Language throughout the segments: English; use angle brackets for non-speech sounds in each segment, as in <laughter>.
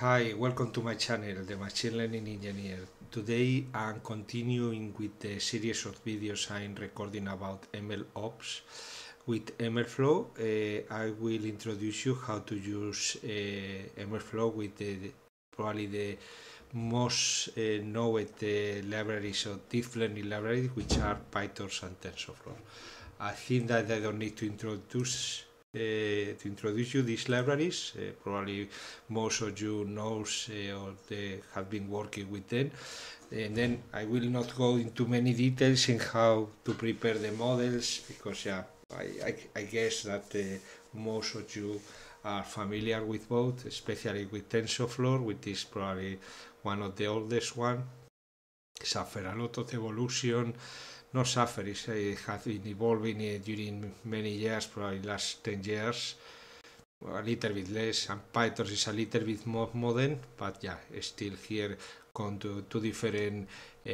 Hi, welcome to my channel, The Machine Learning Engineer. Today I'm continuing with the series of videos I'm recording about ML Ops. With MLflow, uh, I will introduce you how to use uh, MLflow with the, probably the most uh, known uh, libraries of deep learning libraries, which are PyTorch and TensorFlow. I think that I don't need to introduce to introduce you these libraries. Uh, probably most of you knows uh, or they have been working with them. And then I will not go into many details in how to prepare the models because yeah, I, I, I guess that uh, most of you are familiar with both, especially with TensorFlow, which is probably one of the oldest one. Suffer a lot of evolution no suffer, it has been evolving uh, during many years, probably last 10 years, a little bit less, and PyTorch is a little bit more modern, but yeah, still here come to two different uh,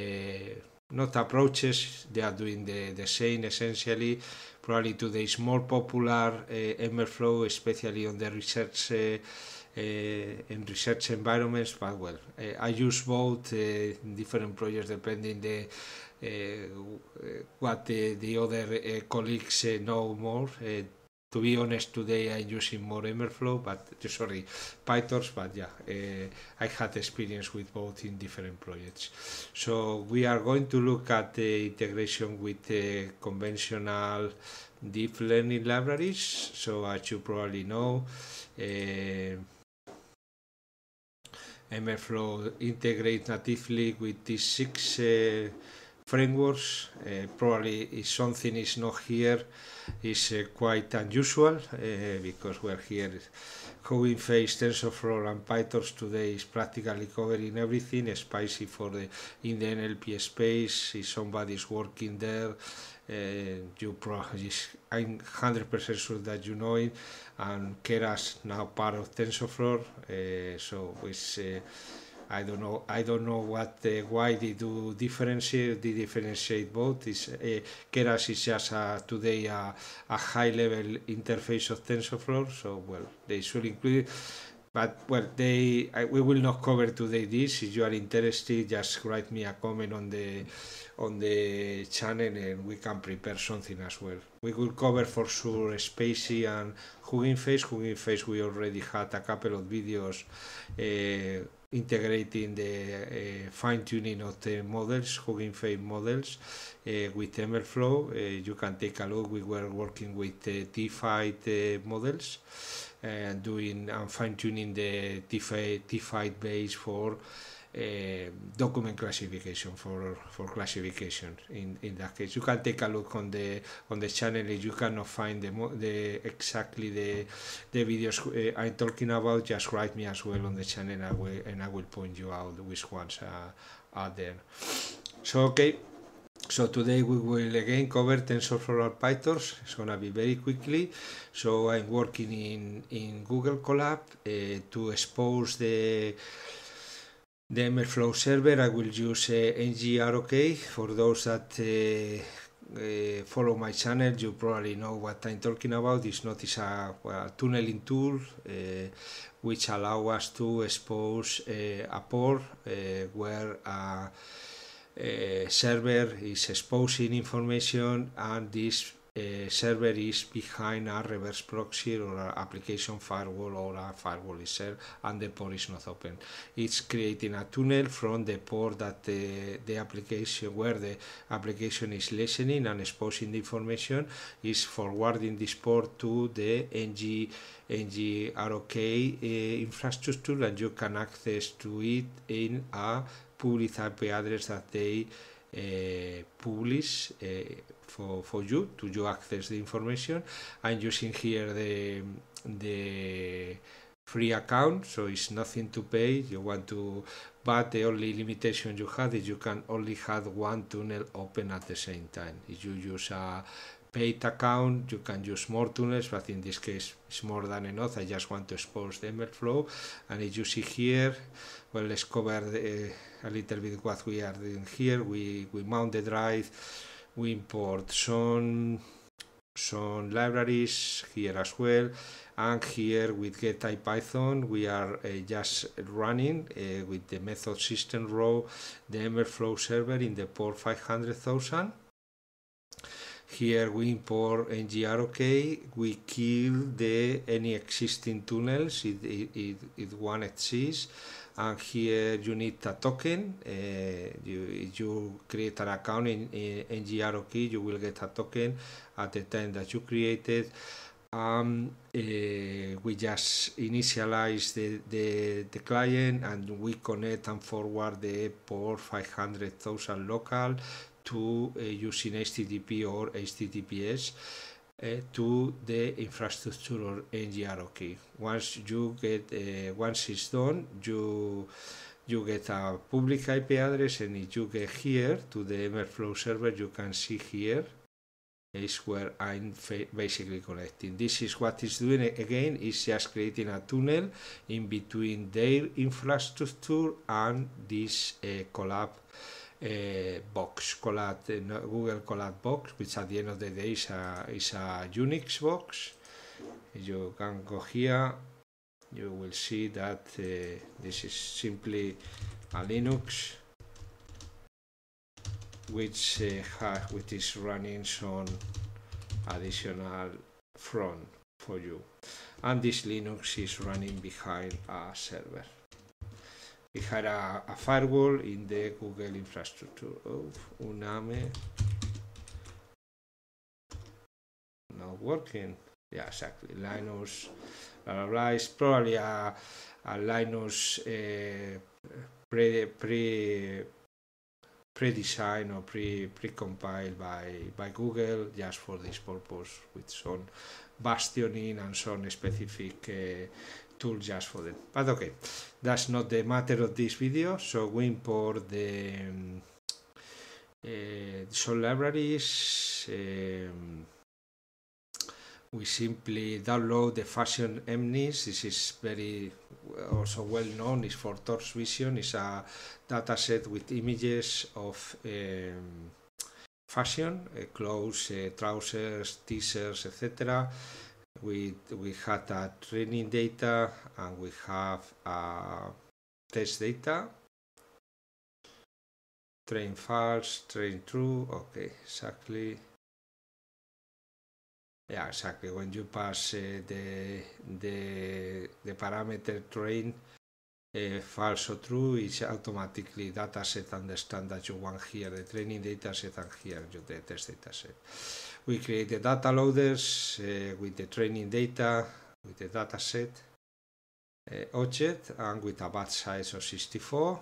not approaches, they are doing the, the same essentially. Probably today is more popular MLflow, especially on the research uh, in research environments, but well, uh, I use both uh, different projects depending the Eh, what the, the other eh, colleagues know more eh, to be honest, today I'm using more MLflow, but sorry, PyTorch, but yeah, I had experience with both in different projects. So we are going to look at the integration with the conventional deep learning libraries. So as you probably know, MLflow integrates natively with these six uh, frameworks. Uh, probably if something is not here, is uh, quite unusual uh, because we're here. Hugging Face, TensorFlow, and PyTorch today is practically covering everything. SpaCy for the in the NLP space. If somebody's working there, you probably I'm 100% sure that you know it. And Keras now part of TensorFlow, so it's. I don't know. I don't know what uh, why they do differentiate. They differentiate both. Is uh, Keras is just uh, today a, a high level interface of TensorFlow. So well, they should include. It. But well, they I, we will not cover today this. If you are interested, just write me a comment on the on the channel and we can prepare something as well. We will cover for sure SpaCy and Hugging Face. Hugging Face we already had a couple of videos. Uh, integrating the uh, fine-tuning of the models, Hugging Face models uh, with MLflow. Uh, you can take a look. We were working with uh, T5 models and doing and fine-tuning the T5 base for uh, document classification for for classification in in that case you can take a look on the on the channel if you cannot find the the exactly the the videos uh, i'm talking about just write me as well on the channel and i will, and I will point you out which ones are, are there so okay so today we will again cover TensorFlow PyTorch. It's gonna be very quickly. So I'm working in in Google Colab uh, to expose the the MLflow server. I will use uh, NGROK. For those that uh, uh, follow my channel, you probably know what I'm talking about. It's not it's a, tunneling tool uh, which allow us to expose uh, a port uh, where a, a server is exposing information and this uh, server is behind a reverse proxy or an application firewall or a firewall itself and the port is not open. It's creating a tunnel from the port that the, the application where the application is listening and exposing the information is forwarding this port to the NG NGROK uh, infrastructure and you can access to it in a public IP address that they uh, publish uh, for, for you to you access the information i'm using here the the free account. So it's nothing to pay. You want to but the only limitation you have is you can only have one tunnel open at the same time. If you use a paid account you can use more tunnels but in this case it's more than enough. I just want to expose the ml flow. And as you see here well let's cover the, a little bit what we are doing here. We we mount the drive we import. Some some libraries here as well. And here with get_ipython we are uh, just running uh, with the method system_raw the MLflow server in the port 500,000 here we import ngrok we kill the any existing tunnels. If, if, if one exists and here you need a token uh, you, if you create an account in, in ngrok you will get a token at the time that you created um, uh, we just initialize the, the, the, client and we connect and forward the port 500,000 local to uh, using HTTP or HTTPS to the infrastructure or NGROK. Once you get, uh, once it's done, you you get a public IP address and if you get here to the MLflow server, you can see here is where I'm basically connecting. This is what it's doing again, is just creating a tunnel in between their infrastructure and this uh, Colab uh, box, Colab, uh, Google Colab box, which at the end of the day is a, is a Unix box. You can go here, you will see that uh, this is simply a Linux which uh, which is running some additional front for you and this Linux is running behind a server we had a, a firewall in the Google infrastructure. Of Uname not working. Yeah exactly. Linux blah, blah, blah. it's probably a, a Linux uh, pre, pre pre-designed or pre pre-compiled by by Google just for this purpose with some bastioning and some specific uh, tools just for them. But okay, that's not the matter of this video. So we import the um, uh, some libraries. Um, we simply download the Fashion MNIST. This is very also well known. It's for Torch Vision. It's a dataset with images of um, fashion, uh, clothes, uh, trousers, t-shirts, etc. We we had a training data and we have a test data. Train false, train true. Okay, exactly yeah exactly when you pass uh, the the the parameter train uh, false or true it's automatically dataset understand that you want here the training data set and here you the test dataset we create the data loaders uh, with the training data with the dataset uh, object and with a batch size of 64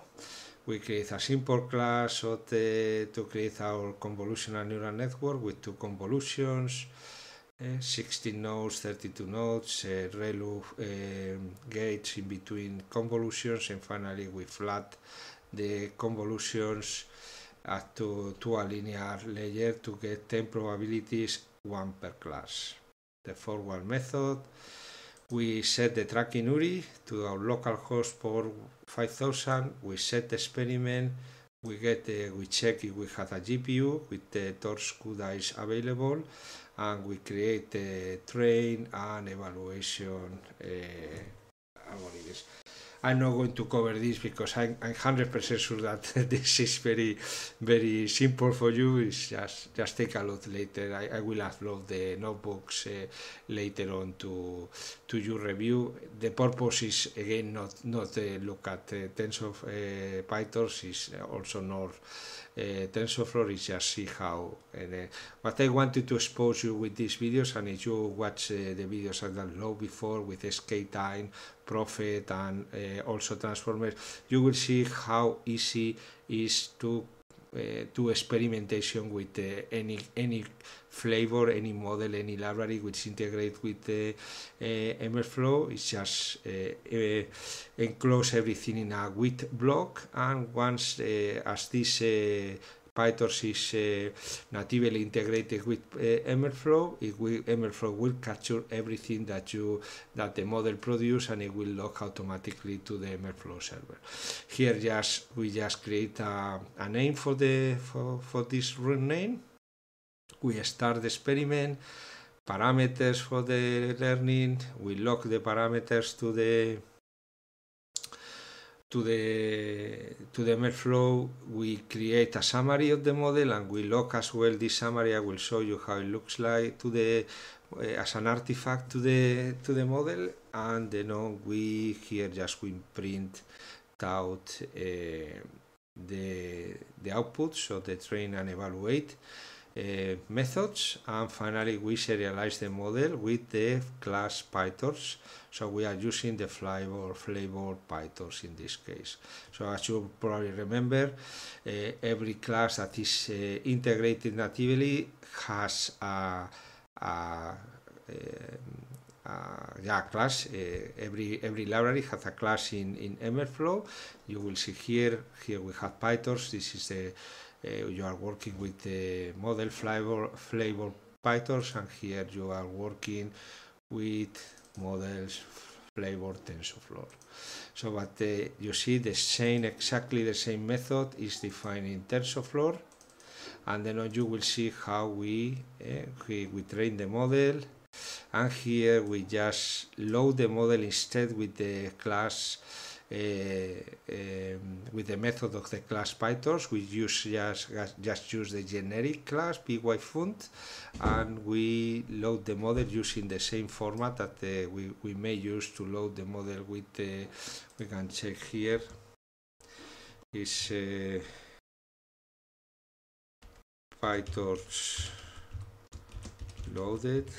we create a simple class the, to create our convolutional neural network with two convolutions 16 nodes, 32 nodes, uh, ReLU um, gates in between convolutions, and finally we flat the convolutions up to, to a linear layer to get 10 probabilities, one per class. The forward method, we set the tracking URI to our local host for 5000, we set the experiment, we get uh, we check if we have a GPU with the Torch CUDA is available, and we create a train and evaluation uh, algorithms. I'm not going to cover this because I'm, I'm 100% sure that <laughs> this is very, very simple for you. It's just, just take a look later. I, I will upload the notebooks uh, later on to, to your review. The purpose is, again, not, not uh, look at uh, of uh, PyTorch, is also not Eh, TensorFlow is just see how. And, eh, what I wanted to expose you with these videos, and if you watch uh, the videos done low before with sktime, Prophet, and also Transformers, you will see how easy is to uh, do experimentation with uh, any any flavor, any model, any library which integrate with uh, MLflow. It's just enclose everything in a with block, and once as this PyTorch is uh, natively integrated with uh, MLflow. It will, MLflow will capture everything that you that the model produce, and it will log automatically to the MLflow server. Here, just we just create a, a name for the for, for this run name. We start the experiment, parameters for the learning. We lock the parameters to the to the to the flow. We create a summary of the model and we lock as well this summary. I will show you how it looks like to the uh, as an artifact to the to the model and then on we here just we print out uh, the the output so the train and evaluate uh, methods and finally we serialize the model with the class PyTorch so we are using the flavor flavor PyTorch in this case so as you probably remember uh, every class that is uh, integrated natively has a, a uh, yeah, class. Uh, every every library has a class in in MLflow. You will see here. Here we have PyTorch. This is the you are working with the model flavor flavor PyTorch, and here you are working with models flavor TensorFlow. So, but uh, you see the same exactly the same method is defined in TensorFlow, and then you will see how we uh, we, we train the model and here we just load the model instead with the class uh, with the method of the class PyTorch we use just just use the generic class pyfunc and we load the model using the same format that uh, we, we may use to load the model with the we can check here. Is uh, PyTorch loaded.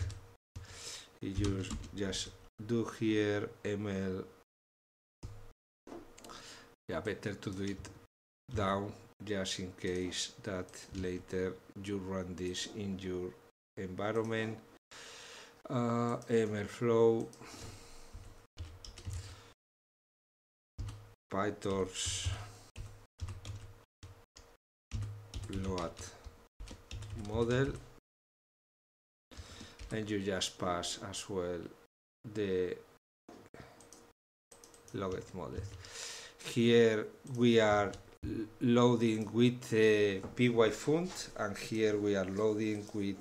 You just do here ml yeah better to do it down just in case that later you run this in your environment uh, ml flow pytorch load model and you just pass as well the logged model. Here we are loading with uh, and here we are loading with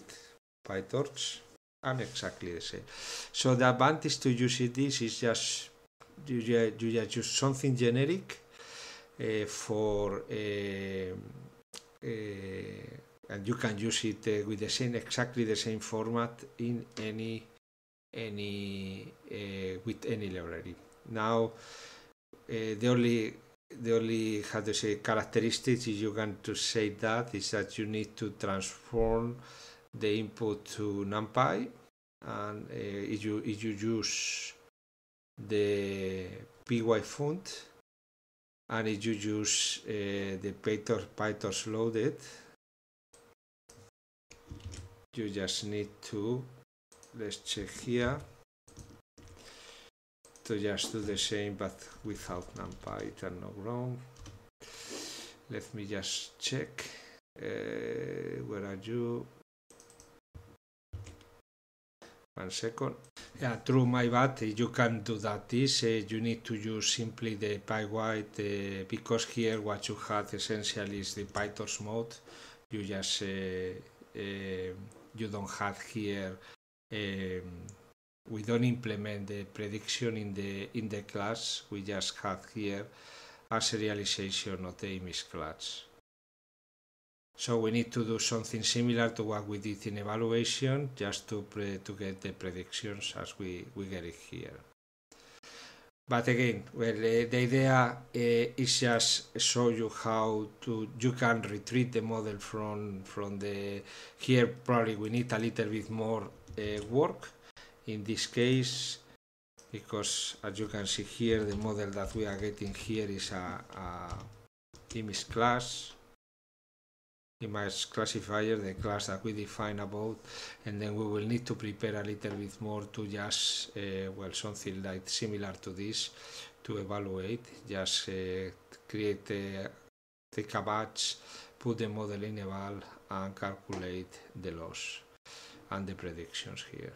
PyTorch and exactly the same. So the advantage to using this is just you, you just use something generic uh, for uh, uh and you can use it uh, with the same exactly the same format in any any uh, with any library now uh, the only the only how to say characteristics is you can to say that is that you need to transform the input to numpy and uh, if you if you use the py font, and if you use uh, the PyTorch, PyTorch loaded you just need to let's check here to just do the same but without numpy turn no wrong. Let me just check uh, where are you? One second. Yeah true my bad you can do that is uh, you need to use simply the pywhite uh, because here what you have essentially is the pytorch mode. You just uh, uh you don't have here um, we don't implement the prediction in the in the class. We just have here a serialization of the image class. So we need to do something similar to what we did in evaluation just to to get the predictions as we we get it here. But again well uh, the idea uh, is just show you how to you can retrieve the model from from the here probably we need a little bit more uh, work in this case because as you can see here the model that we are getting here is a, a image class image classifier, the class that we define about, and then we will need to prepare a little bit more to just, uh, well, something like similar to this to evaluate, just uh, create, a, take a batch, put the model in eval, and calculate the loss and the predictions here.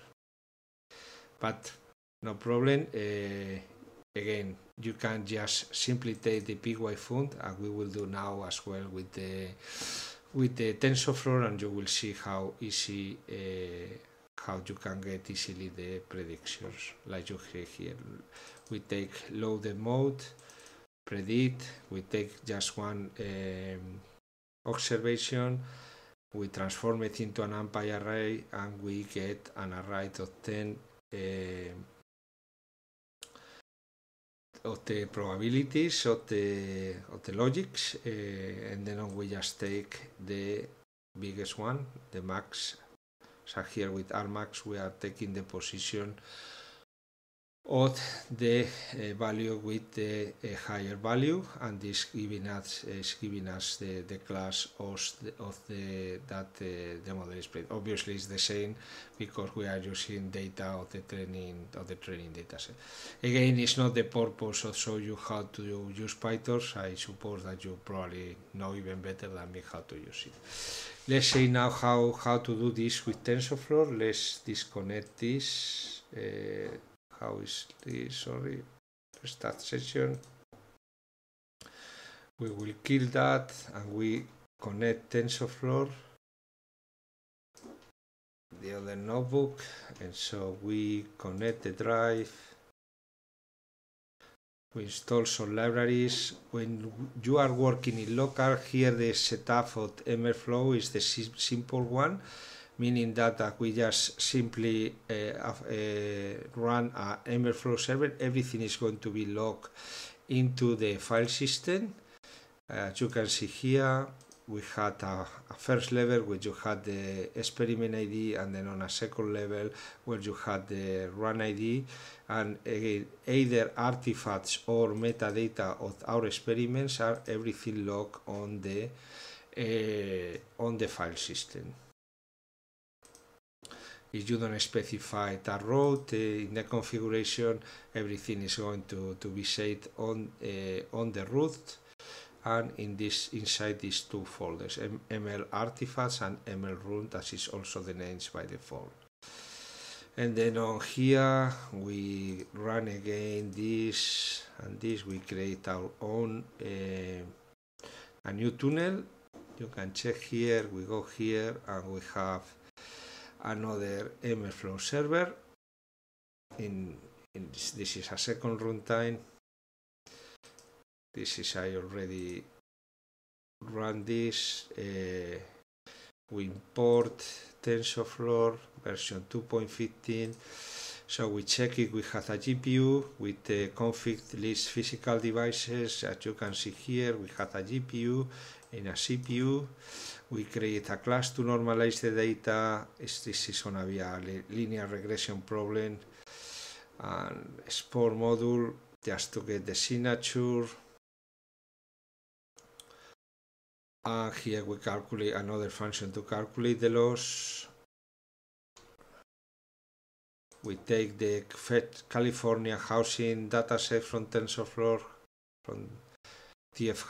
But no problem. Uh, again, you can just simply take the pyfunc, and we will do now as well with the with the TensorFlow and you will see how easy uh, how you can get easily the predictions like you see here we take loaded mode predict we take just one um, observation we transform it into an NumPy array and we get an array of 10 uh, of the probabilities of the of the logits uh, and then we just take the biggest one the max. So here with argmax we are taking the position of the uh, value with the uh, higher value and this giving us is giving us the, the class of the, of the that uh, the model is played. Obviously, it's the same because we are using data of the training of the training data set. Again, it's not the purpose of show you how to use PyTorch. I suppose that you probably know even better than me how to use it. Let's see now how how to do this with TensorFlow. Let's disconnect this. How is this sorry start session? We will kill that and we connect TensorFlow the other notebook and so we connect the drive. We install some libraries. When you are working in local here the setup of MLflow is the simple one meaning that we just simply uh, uh, run a MLflow server, everything is going to be logged into the file system. As you can see here, we had a, a, first level where you had the experiment ID and then on a second level where you had the run ID and again either artifacts or metadata of our experiments are everything logged on the uh, on the file system if you don't specify that route in the configuration everything is going to, to be set on uh, on the root and in this inside these two folders ml artifacts and ml root that is also the names by default. And then on here we run again this and this we create our own uh, a new tunnel. You can check here we go here and we have another MLflow server. In, in this, this, is a second runtime. This is I already run this. Uh, we import TensorFlow version 2.15. So we check it. We have a GPU with the config list physical devices. As you can see here, we have a GPU in a CPU we create a class to normalize the data. This is to be a linear regression problem. And export module just to get the signature. And here we calculate another function to calculate the loss. We take the California housing dataset from TensorFlow from TF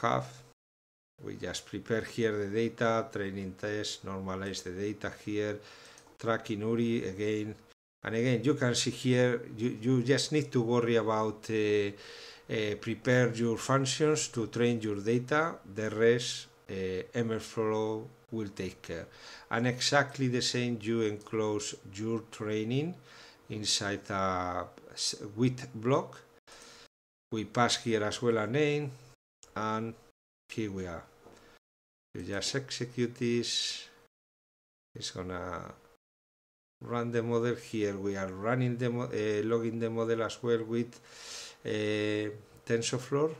we just prepare here the data, training test, normalize the data here, tracking URI again. And again, you can see here, you, you just need to worry about uh, uh, prepare your functions to train your data. The rest, uh, MLflow will take care. And exactly the same, you enclose your training inside a with block. We pass here as well a name and here we are you just execute this it's gonna run the model here. We are running the uh, logging the model as well with uh, TensorFlow.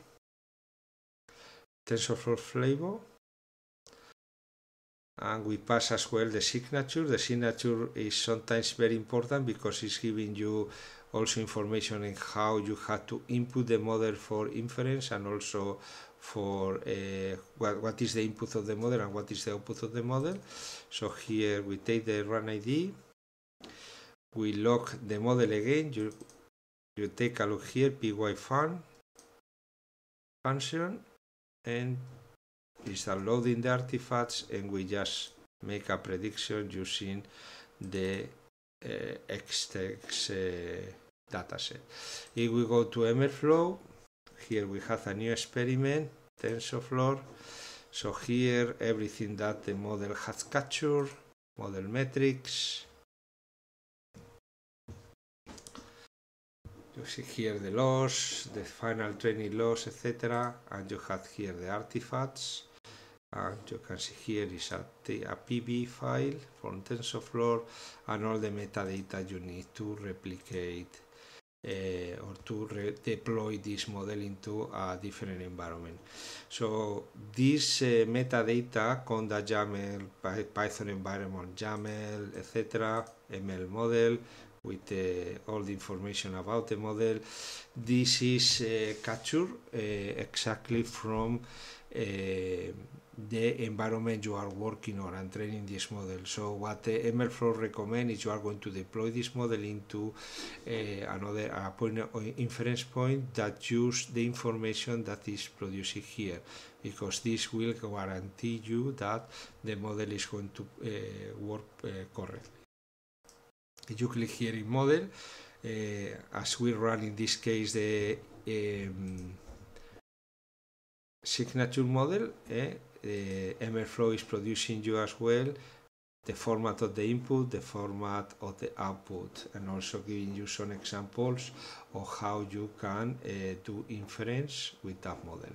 TensorFlow flavor. And we pass as well the signature. The signature is sometimes very important because it's giving you also information in how you have to input the model for inference and also for uh, what, what is the input of the model and what is the output of the model. So here we take the run ID, we log the model again, you, you take a look here, pyfunc function, and it's downloading the artifacts and we just make a prediction using the uh, X_test uh, dataset. If we go to MLflow, here we have a new experiment, TensorFlow. So here everything that the model has captured, model metrics. You see here the loss, the final training loss, etc. And you have here the artifacts. And you can see here is a, a PB file from TensorFlow and all the metadata you need to replicate or to deploy this model into a different environment. So this uh, metadata, Conda YAML, Python environment YAML, etc., ML model, with uh, all the information about the model. This is uh, captured uh, exactly from the environment you are working on and training this model. So what the MLflow recommend is you are going to deploy this model into uh, another uh, point inference point that use the information that is produced here because this will guarantee you that the model is going to uh, work uh, correctly. If you click here in model, uh, as we run in this case the um, signature model, MLflow is producing you as well the format of the input, the format of the output, and also giving you some examples of how you can uh, do inference with that model.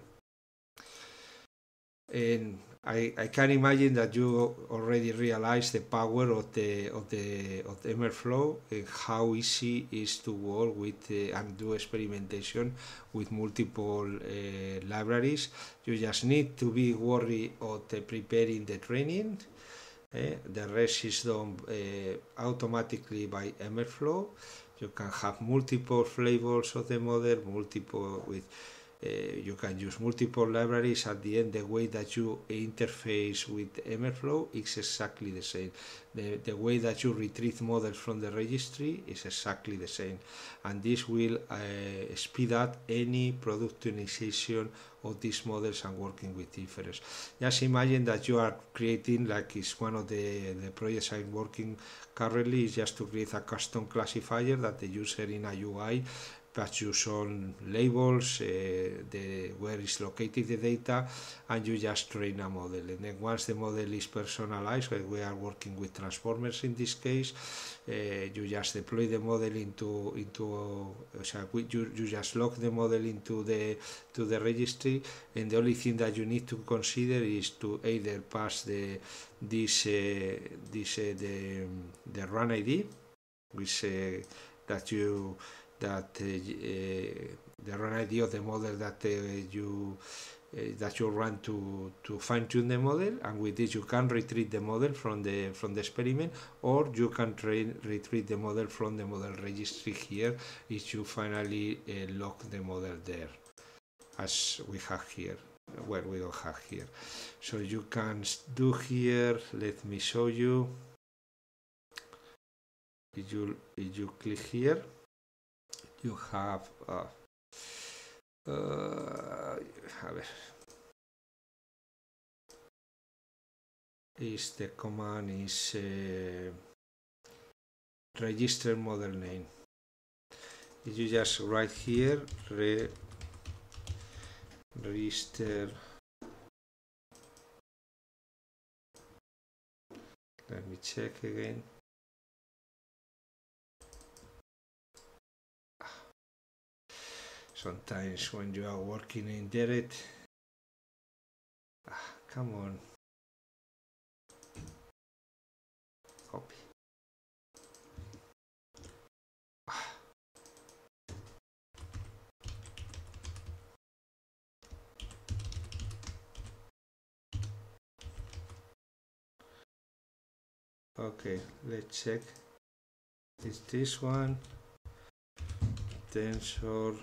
And I, I can imagine that you already realize the power of the of the of the and how easy it is to work with uh, and do experimentation with multiple uh, libraries. You just need to be worried of the preparing the training. Uh, the rest is done uh, automatically by MLflow. You can have multiple flavors of the model, multiple with uh, you can use multiple libraries at the end the way that you interface with MLflow is exactly the same. The, the way that you retrieve models from the registry is exactly the same. And this will uh, speed up any productionization of these models and working with inference just imagine that you are creating like it's one of the, the projects I'm working currently is just to create a custom classifier that the user in a UI but you some labels, uh, the where is located the data, and you just train a model. And then once the model is personalized, like we are working with transformers in this case, uh, you just deploy the model into into so you, you just lock the model into the to the registry, and the only thing that you need to consider is to either pass the this uh, this the the run ID, which that you that uh, uh, the run ID of the model that uh, you that you run to to fine tune the model, and with this you can retrieve the model from the from the experiment, or you can train retrieve the model from the model registry here if you finally lock the model there, as we have here well we don't have here. So you can do here let me show you. If you if you click here you have uh, uh, a ver. Is the command is uh, register model name. If you just write here re register let me check again sometimes when you are working in direct ah, come on. Copy. Ah. okay let's check. Is this one? Tensor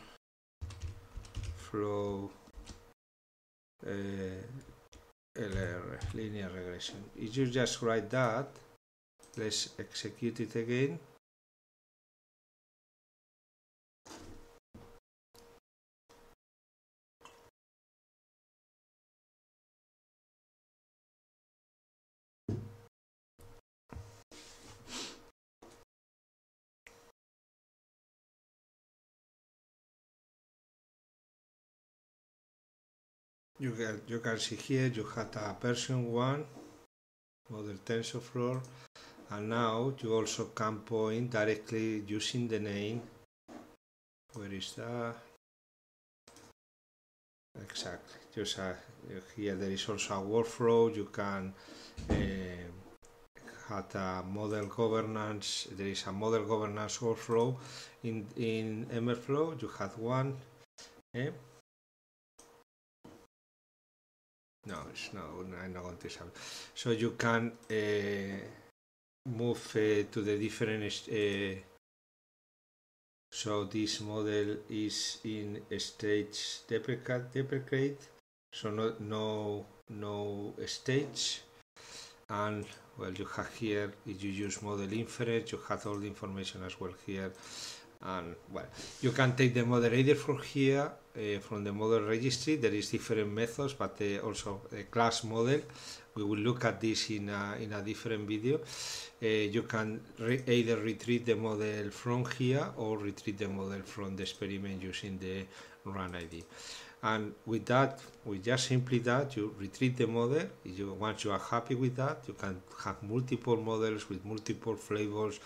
uh, LR, linear regression. If you just write that, let's execute it again. You can you can see here you had a version 1 model TensorFlow and now you also can point directly using the name where is that? Exactly. Just uh, here there is also a workflow. You can uh, have a model governance. There is a model governance workflow in in MLflow. You have one. Eh? No, it's not. I'm not going to show. So you can uh, move uh, to the different. Uh, so this model is in stage deprecate, deprecate so no no no stage and well you have here if you use model inference you have all the information as well here and well you can take the model either from here uh, from the model registry there is different methods but uh, also a class model. We will look at this in a, in a different video. You can re either retrieve the model from here or retrieve the model from the experiment using the run id and with that with just simply that you retrieve the model. You once you are happy with that you can have multiple models with multiple flavors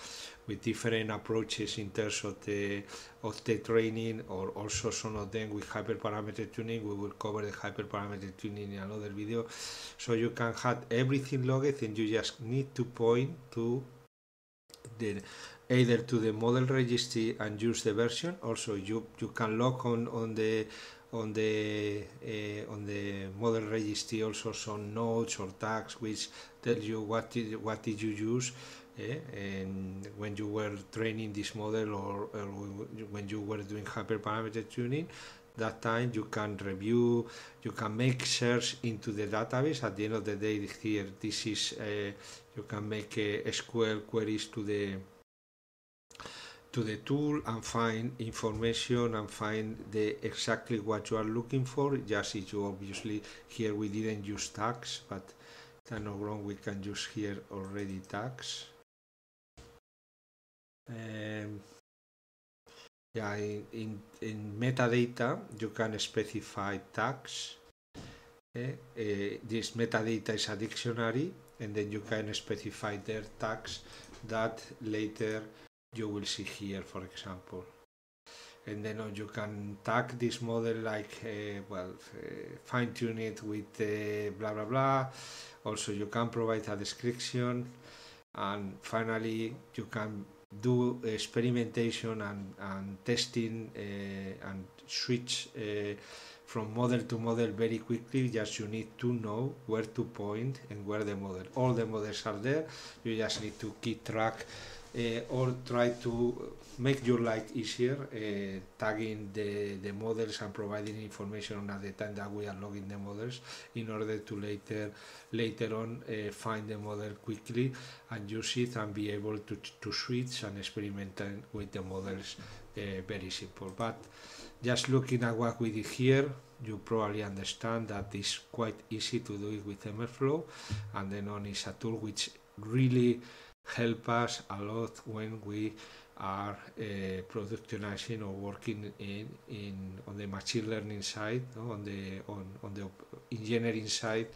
with different approaches in terms of the of the training or also some of them with hyperparameter tuning. We will cover the hyperparameter tuning in another video. So you can have everything logged and you just need to point to the either to the model registry and use the version. Also you you can log on on the on the uh, on the model registry also some notes or tags which tell you what did what did you use eh, and when you were training this model or, or when you were doing hyperparameter tuning that time you can review you can make search into the database. At the end of the day here this is uh, you can make uh, SQL queries to the to the tool and find information and find the exactly what you are looking for just if you obviously here we didn't use tags but that's no wrong we can use here already tags um, yeah in, in, in metadata you can specify tags eh? uh, this metadata is a dictionary and then you can specify their tags that later you will see here for example. And then you can tag this model like uh, well uh, fine tune it with uh, blah blah blah. Also you can provide a description. And finally you can do experimentation and, and testing and switch from model to model very quickly. Just you need to know where to point and where the model all the models are there. You just need to keep track uh, or try to make your life easier uh, tagging the, the models and providing information at the time that we are logging the models in order to later later on uh, find the model quickly and use it and be able to, to switch and experiment with the models very simple. But just looking at what we did here you probably understand that it's quite easy to do it with MLflow and then on is a tool which really help us a lot when we are uh, productionizing or working in, in on the machine learning side, no? on the on, on the engineering side,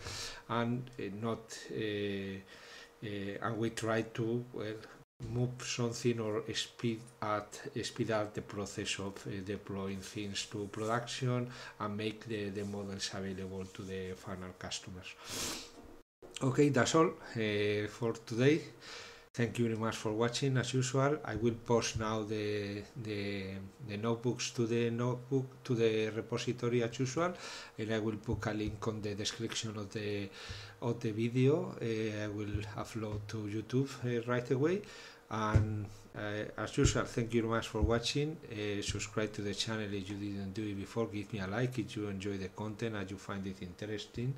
and uh, not uh, and we try to well move something or speed at speed up the process of deploying things to production and make the, the models available to the final customers. Okay, that's all for today. Thank you very much for watching as usual. I will post now the, the, the notebooks to the notebook to the repository as usual and I will put a link on the description of the of the video. Uh, I will upload to YouTube uh, right away and uh, as usual thank you very much for watching subscribe to the channel if you didn't do it before give me a like if you enjoy the content and you find it interesting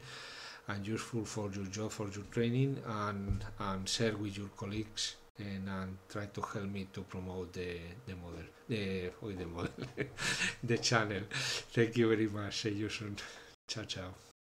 and useful for your job, for your training, and, and share with your colleagues and, and try to help me to promote the, the model, the, the model, <laughs> the channel. Thank you very much. See you soon. Ciao, ciao.